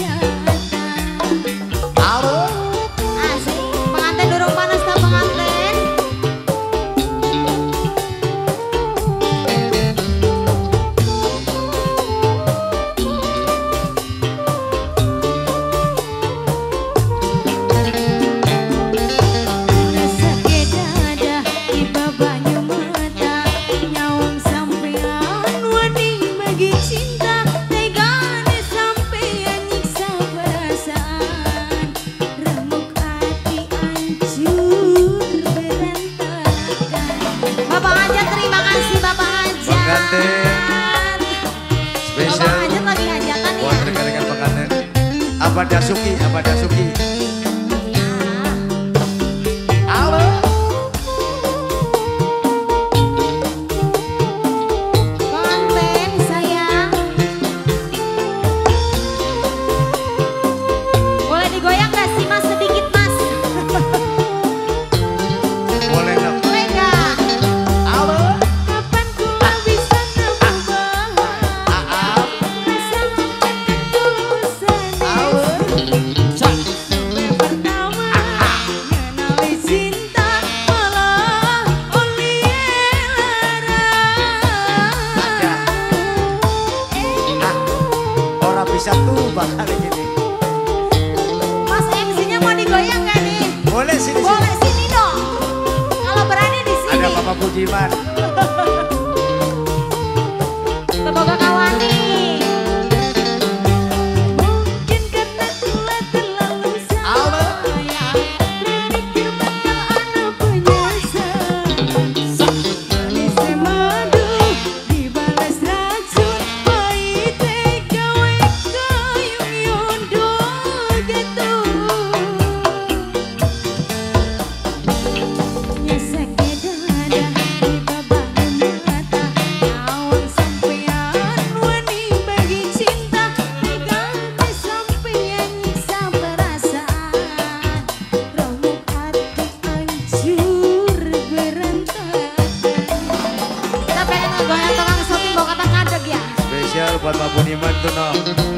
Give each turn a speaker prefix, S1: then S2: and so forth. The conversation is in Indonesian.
S1: Yeah. Abad Dasuki, abad Dasuki. Bisa tumbang hari ini.
S2: Mas MC-nya mau digoyang gak nih?
S1: Boleh sini.
S2: Boleh sini dong. Kalau berani di sini.
S1: Ada Bapak Budiman.
S2: Semoga kawan nih. What mapuni man to now.